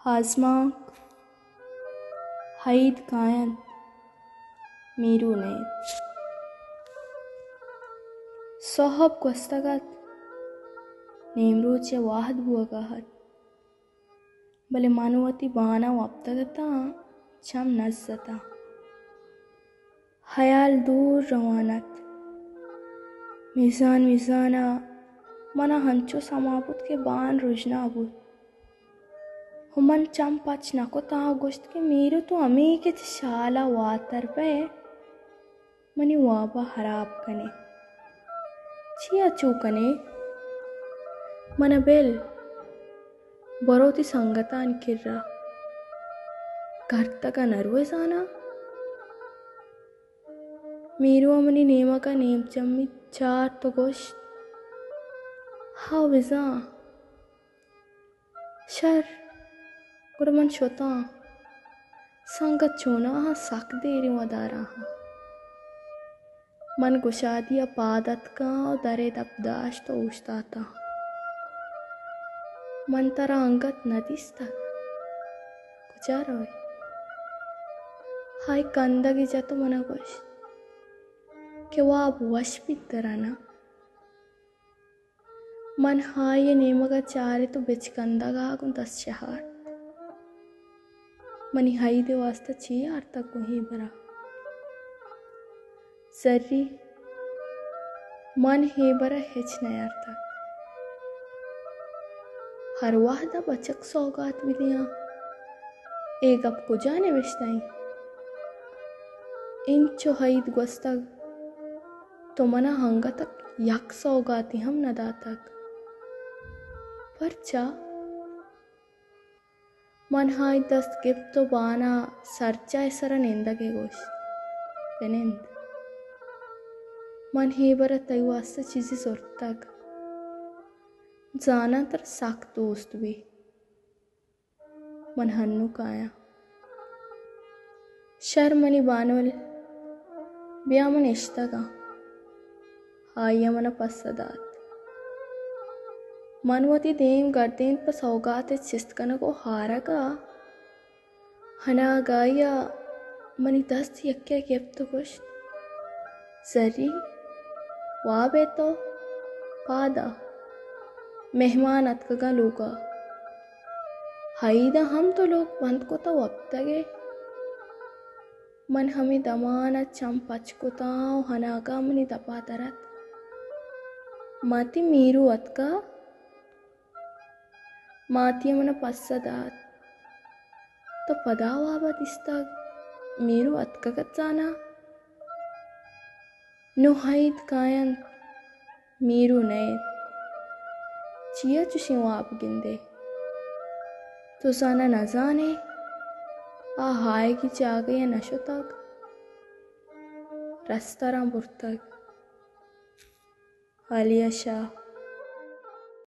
हाजमा, हईद गायन मीरू ने। सोहब कोस्तगत, नेमरोचे वाहद बुआगाहत भले मानवती बहाना वापतगता, चम नजता। हयाल दूर रवानत। मिजान मिजाना, मना हंचो समाबुत के बान रुजना बुत मन उमन चंपच नको तागोस्त के मेरे तो अमी के शाला वातर पे। मनी वाबा हराब कने। छिया चू कने। मन बेल, बरोती संगता किर्रा। कर्ता का नरवे साना। मेरू अमनी नेमा का नेम चम्मी चार तो गोश हाउ विजा शर्. कुर्बन शोता संगत चोना सक दे रही हूँ अदारा रुआदारा मन गुशा दिया पादत का दरे दबदाश तो उश्ताता मन तरा अंगत न तक गुजार कंदा की जा तो मना गोश के वो आप वश भी तराना मन हाँ ये नेमगा चारे तो बिच कंदा का कुन दस शहार मनी हाईदे वास्ता ची आर्ता को ही बरा। सर्री मन हे बरा हेच नहीं आर्ता हर वाहदा बचक सौगात मिलिया एक अब को जाने विश्ताई इन चौहाईद गोस्तक तो मना हंगा तक यक सौगाती हम नदा तक। पर चा गिफ्ट तो बाना सरचा इसरा निंदगे गोश। पेनिंद मन हे बर तय वास्ते चीज़ी सोरतक जाना तर साक दोस्त भी। मन हन्नु काया। शर्मनी बानवल। ब्यामन मन पसदात मनवती देव गर्दे पर सौगात चिस्तकन को हारगा हना गाया, मनी दस्त हारक हनागाय तो कुछ। सरी वाबे तो पादा, मेहमान अतकगा लोगा। हईद हम तो लोग बंद को तो अब वक्तगे मन हमें दमान चंपच को हनागा मनी दपा तरत माती मीरू अतका माध्यमन पश्चदा तो पदावाबिस्ता मेरु अतकाना नुहैत कायन, मेरु नये। चिया चुशी वाप गिंदे। तो साना नजाने आ हाय की चाग या नशो तक रस्तारा बुरतक अलिया शाह।